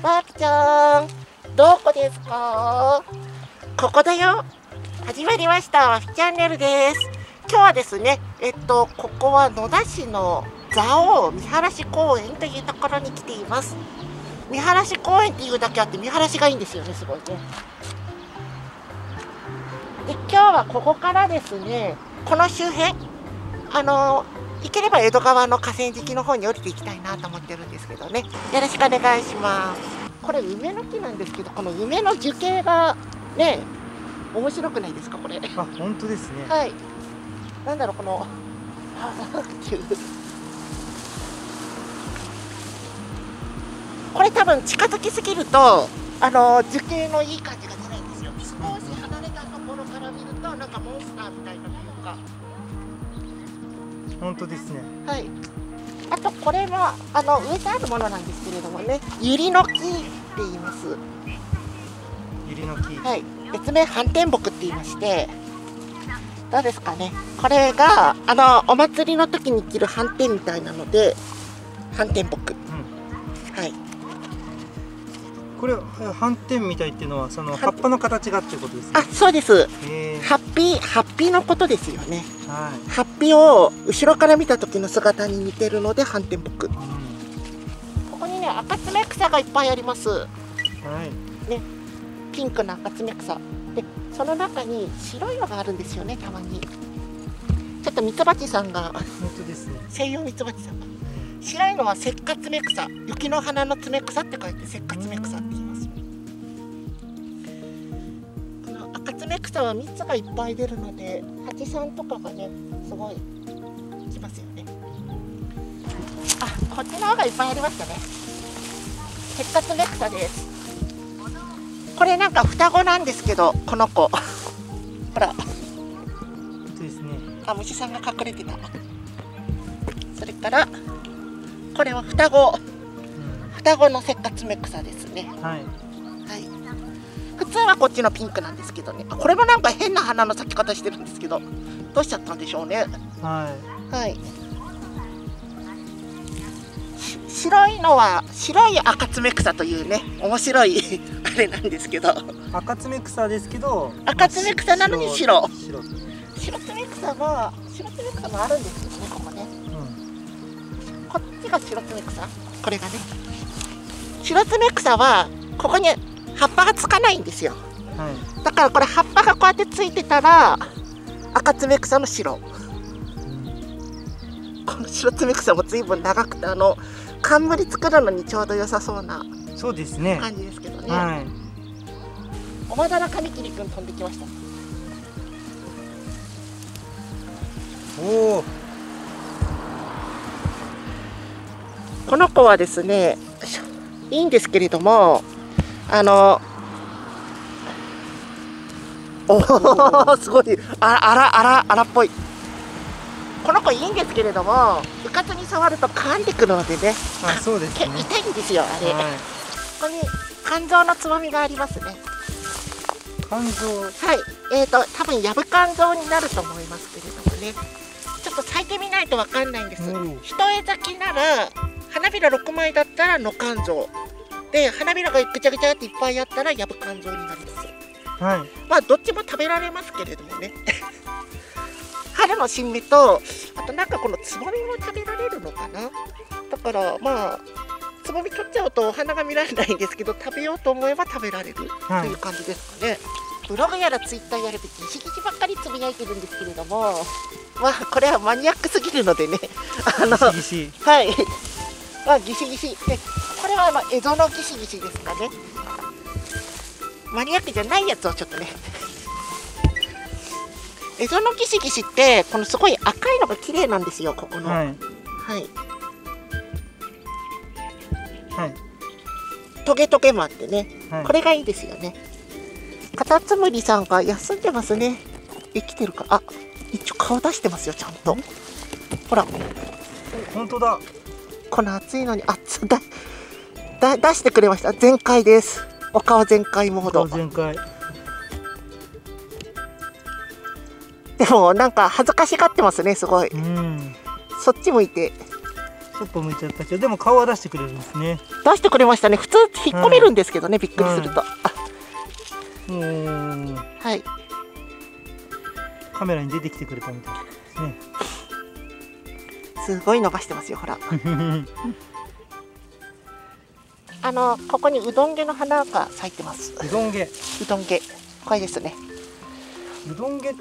ワープちゃん。どこですか？ここだよ。始まりました。ワフチャンネルです。今日はですねえっとここは野田市の蔵王見晴らし公園というところに来ています。見晴らし公園っていうだけあって見晴らしがいいんですよねすごいね。で今日はここからですねこの周辺あの行ければ江戸川の河川敷の方に降りていきたいなと思ってるんですけどね。よろしくお願いします。これ梅の木なんですけどこの梅の樹形がね面白くないですかこれ。あ本当ですね。はい。なんだろうこのこれ多分近づきすぎるとあの樹形のいい感じが出ないんですよ。少し離れたところから見るとなんかモンスターみたいなというか本当ですねはい。あとこれはあの植えてあるものなんですけれどもね、ユリの木って言います。ユリの木はい。別名反天木って言いまして、どうですかね。これがあのお祭りの時に着る反天みたいなので、反天木。うんはい。これ斑点みたいっていうのはそのは葉っぱの形がっていうことですあ、ねそうです。ハッピーハッピーのことですよね。はハッピーを後ろから見た時の姿に似てるので反天木。こい、うん、こにね赤爪草がいっぱいあります。はい。ピンクの赤爪草でその中に白いのがあるんですよねたまに。ちょっとミツバチさんが。本当ですね。西洋ミツバチさんが白いのは石化爪草雪の花の爪草って書いて石化爪草って言いますこの赤爪草は蜜がいっぱい出るので蜂さんとかがねすごい来ますよね。あこっちの方がいっぱいありましたね。石化爪草です。これなんか双子なんですけどこの子。ほら。本当ですね。あ虫さんが隠れてた。それからこれは双子。う双子のせっかつめ草ですね。んはい。はい。普通はこっちのピンクなんですけどね。あこれもなんか変な花の咲き方してるんですけど。どうしちゃったんでしょうね。ははい。し白いのは白い赤爪草というね面白い あれなんですけど。い赤爪草ですけど赤爪草なのに白。白。白。爪草は白爪草もあるんですよねここね。うんこっちが白爪草？これがね。白爪草はここに葉っぱがつかないんですよ。はい。だからこれ葉っぱがこうやってついてたら赤爪草の白。この白爪草も随分長くてあの冠作るのにちょうど良さそうなそうですね。感じですけどね、はい。おまだらカミキリくん飛んできました。おおこの子はですねいいんですけれどもあのおお すごいああらあらあらっぽい。この子いいんですけれどもうかつに触ると噛んでくるのでねあそうですね。け痛いんですよあれ、はここに肝臓のつまみがありますね。い肝臓。はい。えーと多分やぶ肝臓になると思いますけれどもね。ちょっと咲いてみないとわかんないんです、うん。一重咲きなら花びら6枚だったら野肝臓。で花びらがぐちゃぐちゃっていっぱいあったらやぶ肝臓になります。はい。まあどっちも食べられますけれどもね。春の新芽とあとなんかこのつぼみも食べられるのかな。だからまあつぼみ取っちゃうとお花が見られないんですけど食べようと思えば食べられる。とはい。いう感じですかね、ブログやらツイッターやらでギシギシばっかりつぶやいてるんですけれども。まあこれはマニアックすぎるのでね。あのはい。まあ、ギシギシ。で、これはあの江戸のギシギシですかね。マニアックじゃないやつをちょっとね。江戸のギシギシって、このすごい赤いのが綺麗なんですよ、ここの。はい。はいはいトゲトゲもあってね。はいこれがいいですよね。カタツムリさんが休んでますね。生きてるか。あ、一応顔出してますよ、ちゃんと。ほら、本当だこの暑いのに、熱だ、だ、出してくれました。全開です。お顔全開モード。全開。でも、なんか恥ずかしがってますね、すごい。うん。そっち向いて。ちょっと向いちゃったけどでも顔は出してくれるんですね。出してくれましたね。普通引っ込めるんですけどね、びっくりすると、あ。おーはい。カメラに出てきてくれたみたいですねすごい伸ばしてますよほら。あのここにうどん毛の花が咲いてます。うどん毛。うどん毛。これですね。うどん毛あ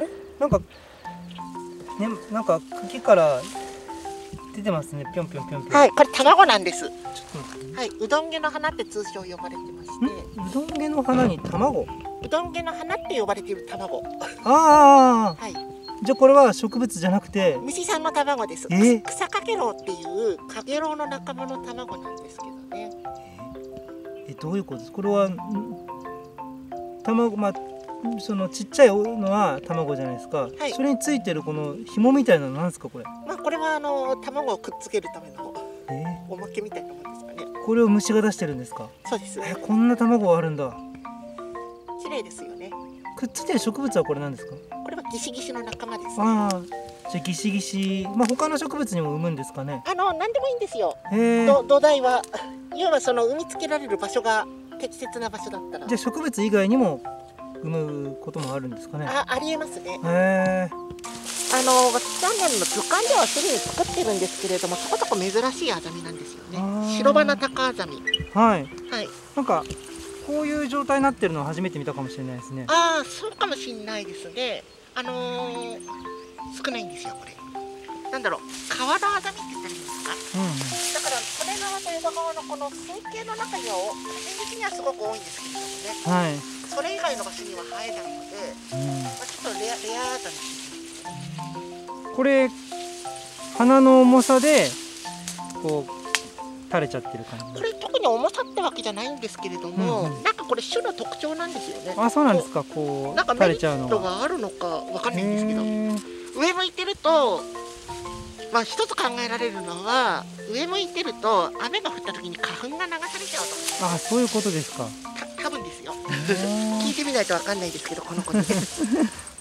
れ？なんかねなんか茎から出てますね。ぴょんぴょんぴょんぴょん。はいこれ卵なんです。はいうどん毛の花って通称呼ばれてまして。んうどん毛の花に卵？うどん毛の花って呼ばれている卵。ああはいじゃあこれは植物じゃなくて虫さんの卵です。え？ー草かげろうっていうかげろうの仲間の卵なんですけどね。えどういうことです？これはん卵まあそのちっちゃいのは卵じゃないですか、はい。それについてるこの紐みたいなのなんですかこれ？まあこれはあの卵をくっつけるためのえ？おまけみたいなもんですかね。これを虫が出してるんですか？そうです。えこんな卵があるんだ。綺麗ですよね。くっついてる植物はこれなんですか？これはギシギシの仲間ああじゃあギシギシ。まあ他の植物にも産むんですかね？あの何でもいいんですよ。へえど土台は要はその産みつけられる場所が適切な場所だったら。じゃあ植物以外にも産むこともあるんですかね？あありえますね。へえあのワッチャンネルの図鑑ではすでに作ってるんですけれどもそこそこ珍しいアザミなんですよね。白花タアザミ。はい。はい。なんかこういう状態になってるのは初めて見たかもしれないですね。ああそうかもしんないですねあのー、少ないんですよこれ。なんだろう川のアザミって言ったらいいんですか？うんだから利根川と江戸川のこの水系の中には個人的にはすごく多いんですけれどもね。うんはい、それ以外の場所には生えないので、うん。まあ、ちょっとレアレアアザミです。ねこれ花の重さでこう垂れちゃってる感じ。これ特に重さってわけじゃないんですけれども、うんうんかこれ種の特徴なんですよね。あそうなんですか。こうなんかメリ垂れちゃうのットががあるのかわかんないんですけど。上向いてるとまあ一つ考えられるのは上向いてると雨が降った時に花粉が流されちゃうあそういうことですか。とた多分ですよ。聞いてみないとわかんないですけどこの子に